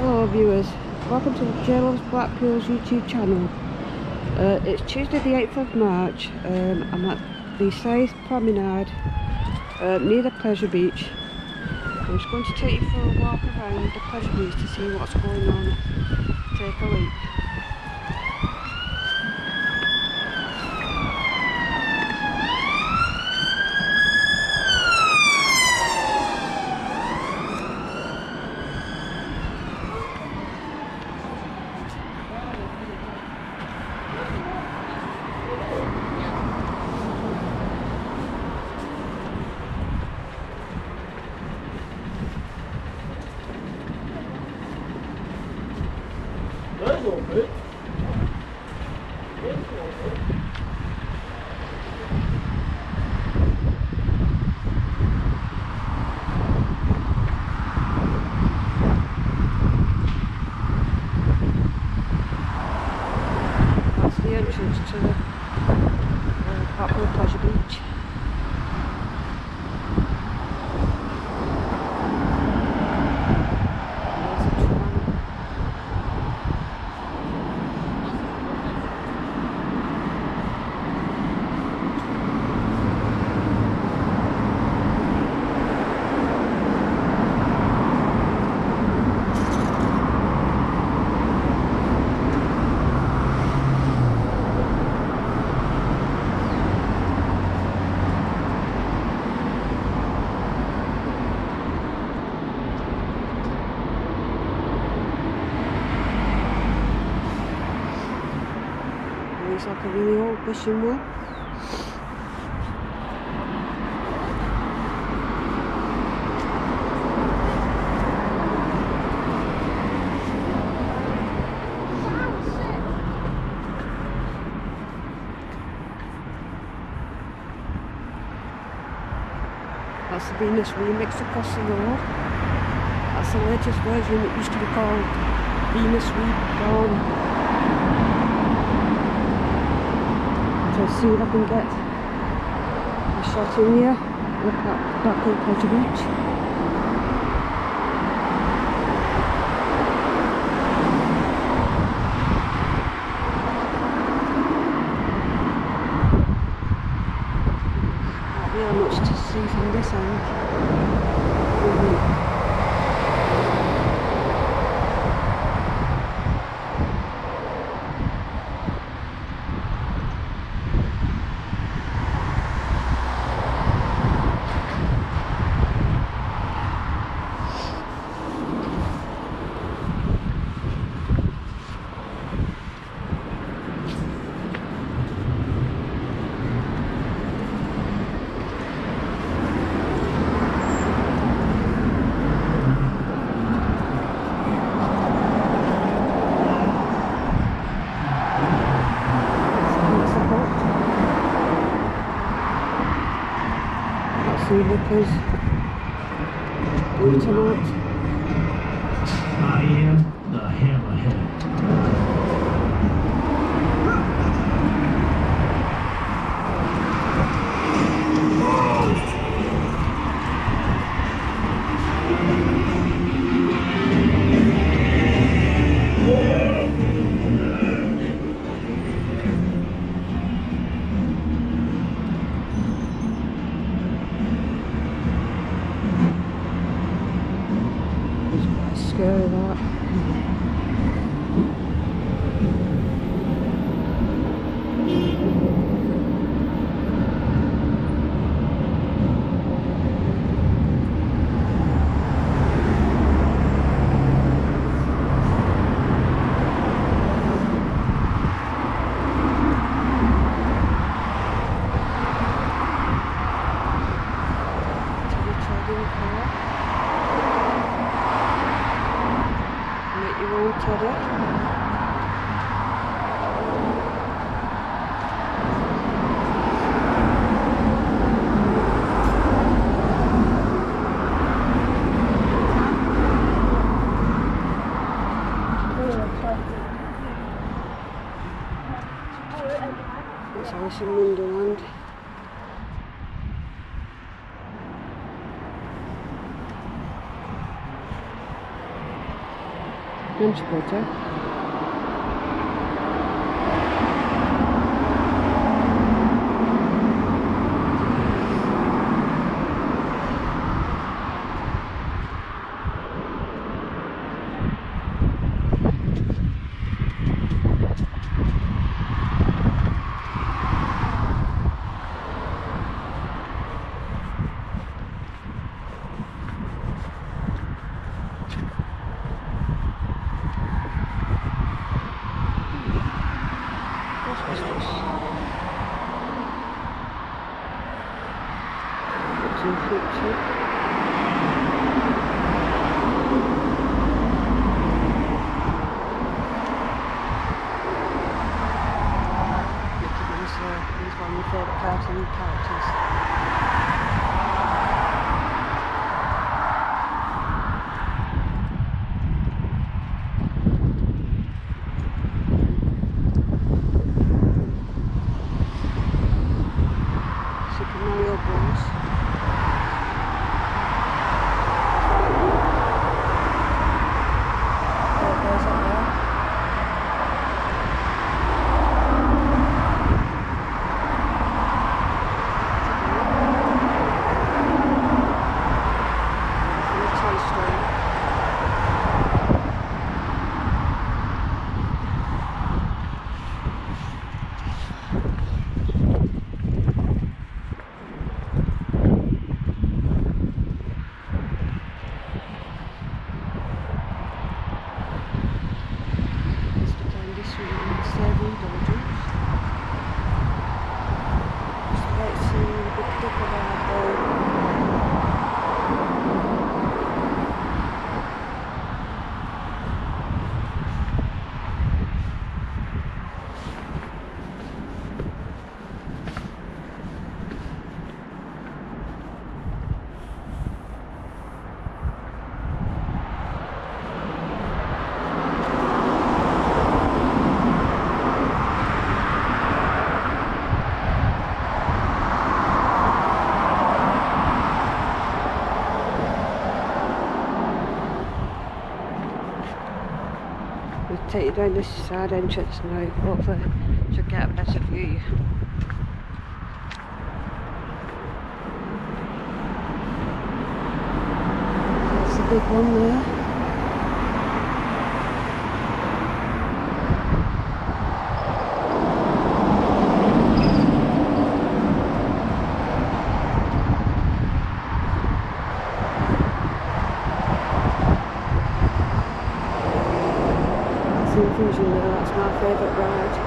Hello viewers, welcome to JLoves Blackpool's YouTube channel. Uh, it's Tuesday the 8th of March, um, I'm at the South Promenade uh, near the Pleasure Beach. I'm just going to take you for a walk around the Pleasure Beach to see what's going on. Take a look. That's all good. That's the entrance to the uh, Blackpool Pleasure Beach. There's a tram. Looks like a really old fishing one. That's the Venus remix across the road. That's the latest version. It used to be called Venus Reborn. So see if I can get a shot in here. Look at Blackpool Pleasure Beach. Much to see from this end. Mhm. That's the boat. The Vickers. Lieutenant. I am the hammerhead. Scary that. To the trading car. Make your own toddy. That's Alice in Wonderland. lunch butter. What's this? Two fifty. Mickey Mouse, uh, he's one of my favourite cartoon characters. Super Mario Bros. There it goes up there. From the Toy Story. Mr. Candy Sweet and Savoury Indulgence. So let's see the big dip of our bowl. We'll take you down this side entrance now. Hopefully she'll get a better view. That's a big one there. Infusion there, that's my favourite ride.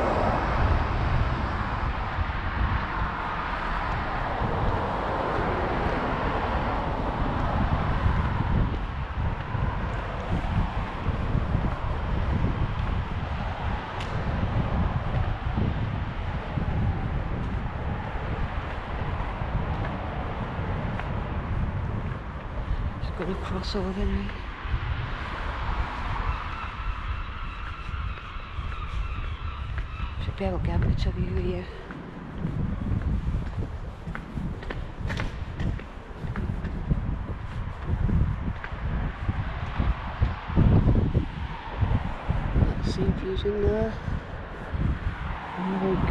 Going to cross over now. Should be able to get a better view here. Sea fusion there. And like,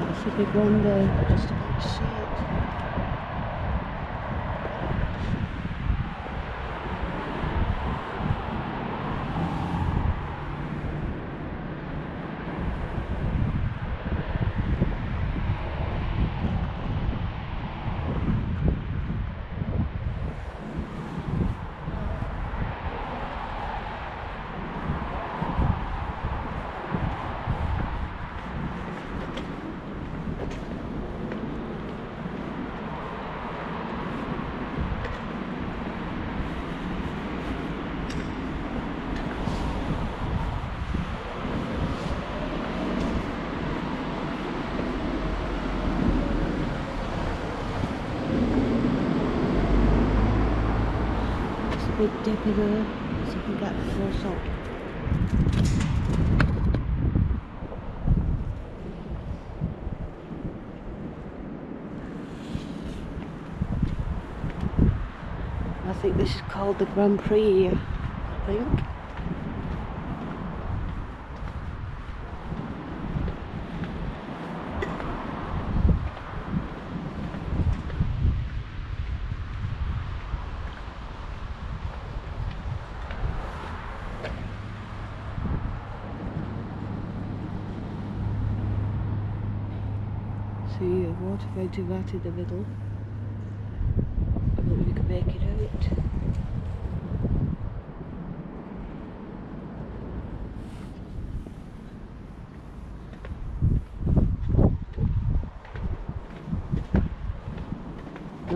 that's a big one there. Just about to see so we got salt. I think this is called the Grand Prix, I think. In the middle. I don't if can make it out.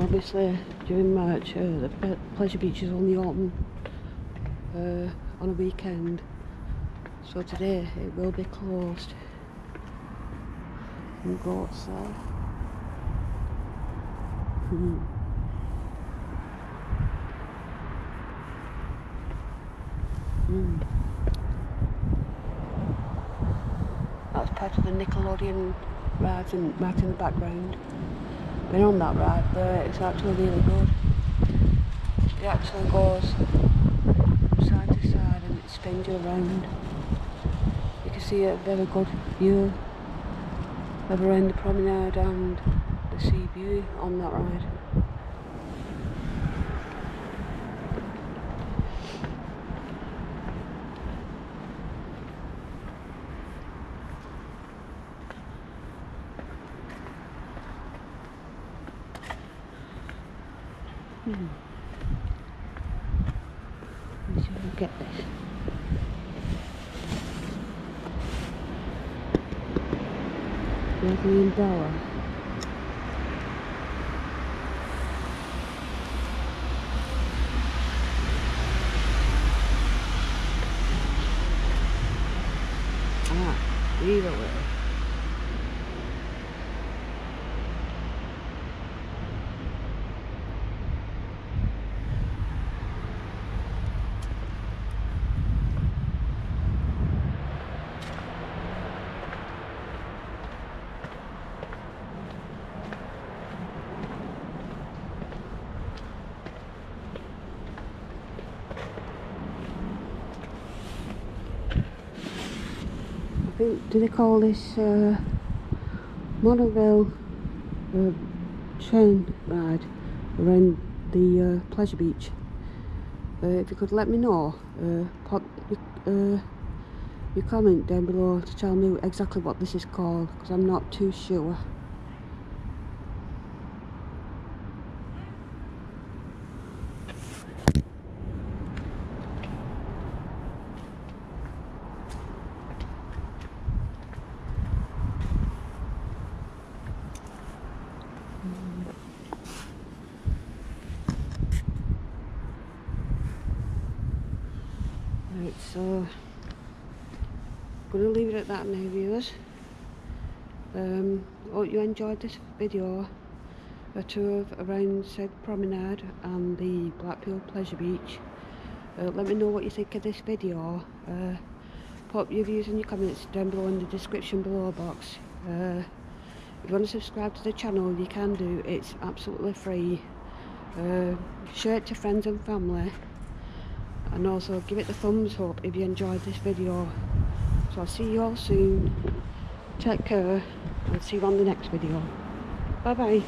Obviously during March uh, the pleasure beach is only open uh, on a weekend so today it will be closed and go outside. Hmm. Hmm. That's part of the Nickelodeon ride in, right in the background. Been on that ride there, it's actually really good. It actually goes side to side and it spins you around. You can see a very good view of around the promenade and sea view on that ride. Hmm. Let me see if I can get this. Leslie and do they call this uh, monorail uh, train ride around the uh, pleasure beach? Uh, if you could let me know, uh, pop uh, your comment down below to tell me exactly what this is called because I'm not too sure. So gonna leave it at that now, viewers. Um, hope you enjoyed this video, a tour around South Promenade and the Blackpool Pleasure Beach. Uh, let me know what you think of this video. Uh, pop your views and your comments down below in the description below box. Uh, if you want to subscribe to the channel, you can do. It's absolutely free. Uh, share it to friends and family and also give it the thumbs up if you enjoyed this video. So I'll see you all soon. Take care and see you on the next video. Bye bye